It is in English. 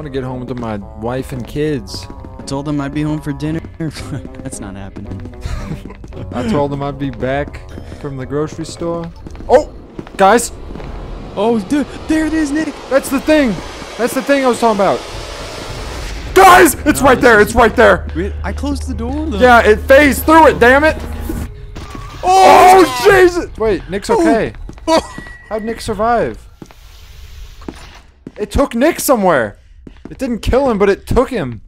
want to get home to my wife and kids. I told them I'd be home for dinner. That's not happening. I told them I'd be back from the grocery store. Oh, guys, Oh, dude, there it is, Nick. that's the thing. That's the thing I was talking about. Guys, it's No, right there. It's right there. I closed the door. Though. Yeah, it phased through it. Damn it. Oh, oh Jesus. Wait, Nick's oh. okay. Oh. How'd Nick survive? It took Nick somewhere. It didn't kill him, but it took him.